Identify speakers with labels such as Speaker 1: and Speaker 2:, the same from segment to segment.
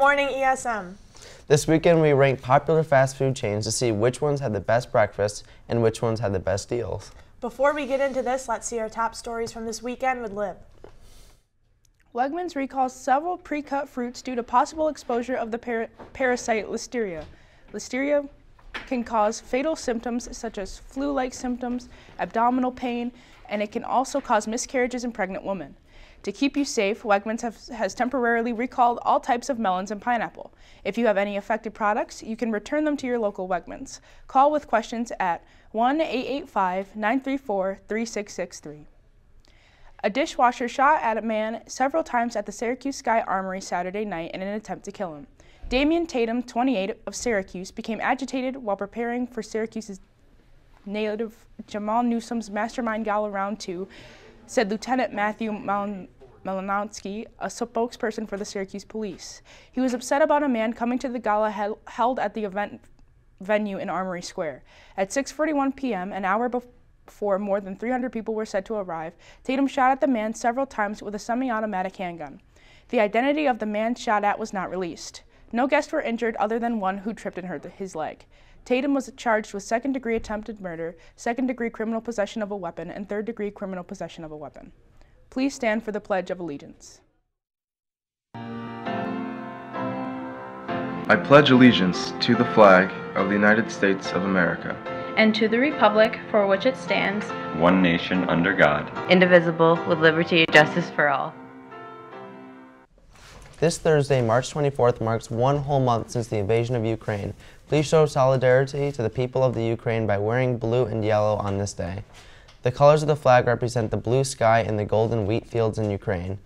Speaker 1: morning, ESM.
Speaker 2: This weekend we ranked popular fast food chains to see which ones had the best breakfast and which ones had the best deals.
Speaker 1: Before we get into this, let's see our top stories from this weekend with Liv.
Speaker 3: Wegmans recalls several pre-cut fruits due to possible exposure of the par parasite Listeria. Listeria can cause fatal symptoms such as flu-like symptoms, abdominal pain, and it can also cause miscarriages in pregnant women. To keep you safe, Wegmans have, has temporarily recalled all types of melons and pineapple. If you have any affected products, you can return them to your local Wegmans. Call with questions at 1-885-934-3663. A dishwasher shot at a man several times at the Syracuse Sky Armory Saturday night in an attempt to kill him. Damian Tatum, 28, of Syracuse, became agitated while preparing for Syracuse's native Jamal Newsom's Mastermind Gala Round 2 said Lieutenant Matthew Mal Malinowski, a spokesperson for the Syracuse police. He was upset about a man coming to the gala hel held at the event venue in Armory Square. At 6:41 p.m., an hour before more than 300 people were said to arrive, Tatum shot at the man several times with a semi-automatic handgun. The identity of the man shot at was not released. No guests were injured other than one who tripped and hurt his leg. Tatum was charged with second degree attempted murder, second degree criminal possession of a weapon, and third degree criminal possession of a weapon. Please stand for the Pledge of Allegiance.
Speaker 4: I pledge allegiance to the flag of the United States of America
Speaker 5: and to the republic for which it stands,
Speaker 6: one nation under God,
Speaker 7: indivisible, with liberty and justice for all.
Speaker 2: This Thursday, March 24th, marks one whole month since the invasion of Ukraine. Please show solidarity to the people of the Ukraine by wearing blue and yellow on this day. The colors of the flag represent the blue sky and the golden wheat fields in Ukraine.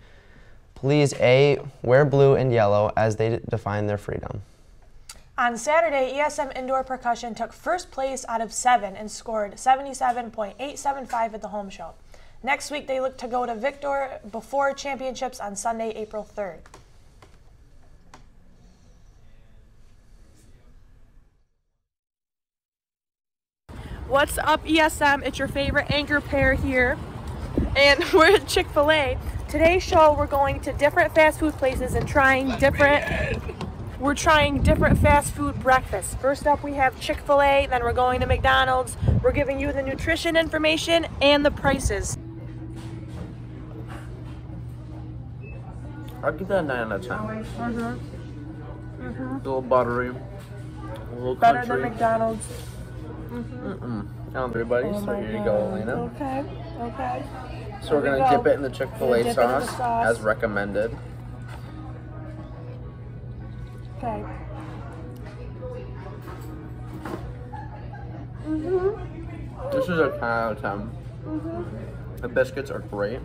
Speaker 2: Please, A, wear blue and yellow as they define their freedom.
Speaker 1: On Saturday, ESM Indoor Percussion took first place out of seven and scored 77.875 at the home show. Next week, they look to go to Victor before championships on Sunday, April 3rd. What's up, ESM? It's your favorite anchor pair here, and we're at Chick fil A. Today's show, we're going to different fast food places and trying different. We're trying different fast food breakfasts. First up, we have Chick fil A, then we're going to McDonald's. We're giving you the nutrition information and the prices.
Speaker 8: I'll give that a 9 out of 10. Mm-hmm. Mm-hmm. A little buttery, a little
Speaker 1: Better
Speaker 8: country.
Speaker 1: than McDonald's.
Speaker 8: Um, Mm-mm. Three, buddy.
Speaker 1: Oh
Speaker 8: so here you go, Elena.
Speaker 1: Okay, okay.
Speaker 8: So we're gonna
Speaker 1: go.
Speaker 8: dip it in the Chick-fil-A
Speaker 1: the
Speaker 8: sauce,
Speaker 1: sauce.
Speaker 8: as recommended.
Speaker 1: Okay. Mm-hmm.
Speaker 8: This is a 10 out of 10. Mm-hmm. The biscuits are great.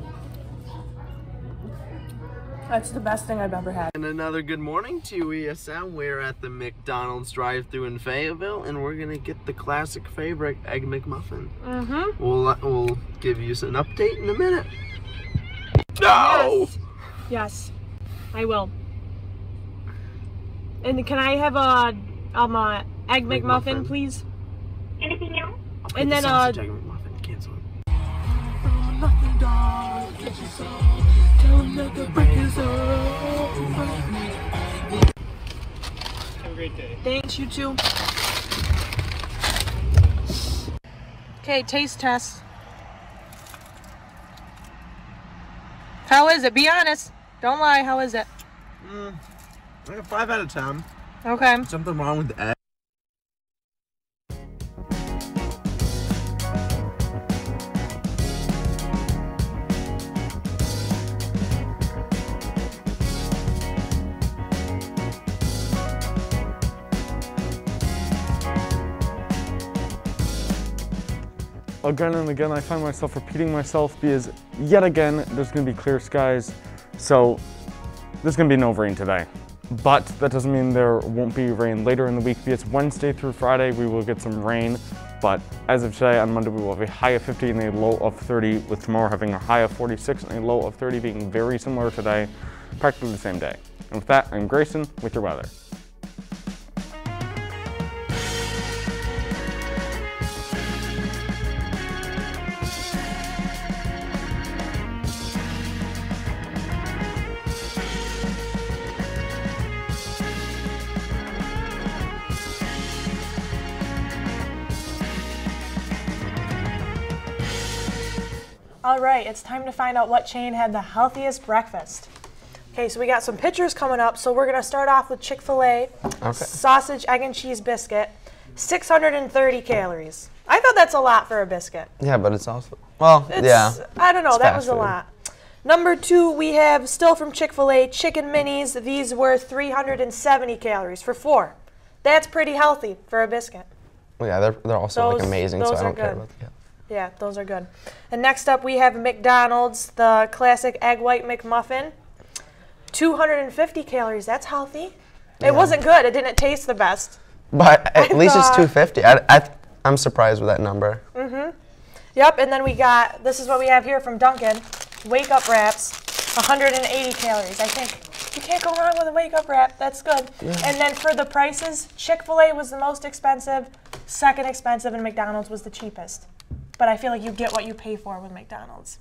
Speaker 1: That's the best thing I've ever had.
Speaker 8: And another good morning to ESM. We're at the McDonald's drive through in Fayetteville, and we're gonna get the classic favorite egg McMuffin.
Speaker 1: Mm-hmm.
Speaker 8: We'll uh, we'll give you an update in a minute. No.
Speaker 1: Yes. Yes, I will. And can I have a um a egg McMuffin,
Speaker 8: McMuffin.
Speaker 1: please?
Speaker 9: Anything else?
Speaker 1: And then,
Speaker 8: sausage
Speaker 1: uh, Thanks, you too. Okay, taste test. How is it? Be honest. Don't lie. How is it?
Speaker 8: Mm, like a five out of ten.
Speaker 1: Okay.
Speaker 8: Something wrong with the egg.
Speaker 10: Again and again I find myself repeating myself because yet again there's going to be clear skies. So there's going to be no rain today. But that doesn't mean there won't be rain later in the week because Wednesday through Friday we will get some rain. But as of today on Monday we will have a high of 50 and a low of 30 with tomorrow having a high of 46 and a low of 30 being very similar today practically the same day. And with that I'm Grayson with your weather
Speaker 1: All right, it's time to find out what chain had the healthiest breakfast. Okay, so we got some pictures coming up. So we're gonna start off with Chick Fil A
Speaker 2: Okay.
Speaker 1: sausage, egg, and cheese biscuit, 630 calories. I thought that's a lot for a biscuit.
Speaker 2: Yeah, but it's also well,
Speaker 1: It's,
Speaker 2: yeah.
Speaker 1: I don't know. That was a lot. Number two, we have still from Chick fil A chicken minis. These were 370 calories for four. That's pretty healthy for a biscuit.
Speaker 2: Well, yeah, they're they're also
Speaker 1: Those-
Speaker 2: like amazing, so I don't care about the
Speaker 1: Yeah, those are good. And next up, we have McDonald's, the classic egg white McMuffin. 250 calories. That's healthy. It wasn't good. It didn't taste the best.
Speaker 2: But at least it's 250. I, I, I'm surprised with that number. Mhm.
Speaker 1: Yep, and then we got this is what we have here from Dunkin'. Wake up wraps, 180 calories. I think you can't go wrong with a wake up wrap. That's good. And then for the prices, Chick fil A was the most expensive, second expensive, and McDonald's was the cheapest. But I feel like you get what you pay for with McDonald's.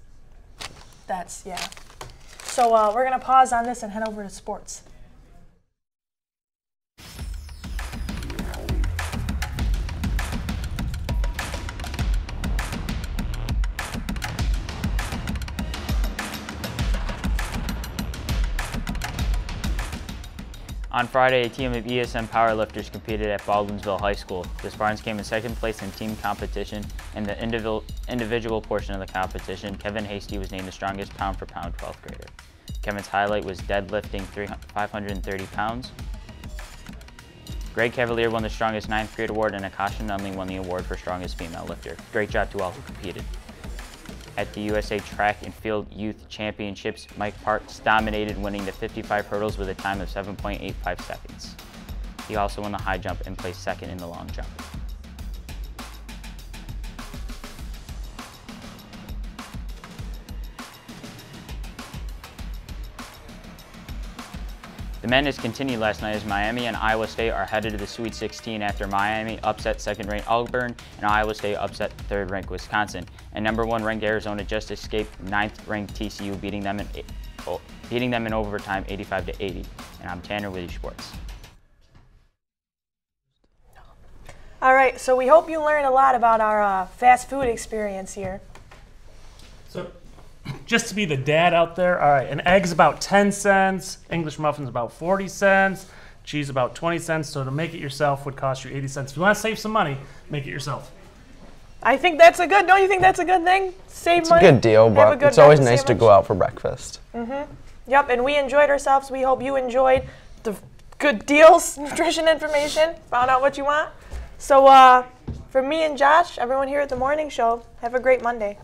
Speaker 1: That's, yeah. So uh, we're going to pause on this and head over to sports.
Speaker 9: On Friday, a team of ESM powerlifters competed at Baldwinsville High School. The Spartans came in second place in team competition. In the individual, portion of the competition, Kevin Hasty was named the strongest pound for pound 12th grader. Kevin's highlight was deadlifting 530 pounds. Greg Cavalier won the strongest ninth grade award, and Akasha Nunley won the award for strongest female lifter. Great job to all who competed. At the USA Track and Field Youth Championships, Mike Parks dominated, winning the 55 hurdles with a time of 7.85 seconds. He also won the high jump and placed second in the long jump. The madness continued last night as Miami and Iowa State are headed to the Sweet 16 after Miami upset second-ranked Auburn and Iowa State upset third-ranked Wisconsin. And number one ranked Arizona just escaped ninth-ranked TCU, beating them in eight- oh, beating them in overtime, 85 to 80. And I'm Tanner with Sports.
Speaker 1: All right, so we hope you learned a lot about our uh, fast food experience here.
Speaker 11: So, just to be the dad out there, all right, an egg's about 10 cents, English muffin's about 40 cents, cheese about 20 cents. So to make it yourself would cost you 80 cents. If you want to save some money, make it yourself.
Speaker 1: I think that's a good. Don't you think that's a good thing? Save money.
Speaker 2: It's a good deal, but
Speaker 1: good
Speaker 2: it's always nice to
Speaker 1: sandwich.
Speaker 2: go out for breakfast. Mhm.
Speaker 1: Yep, and we enjoyed ourselves. We hope you enjoyed the good deals, nutrition information, found out what you want. So, uh, for me and Josh, everyone here at the morning show, have a great Monday.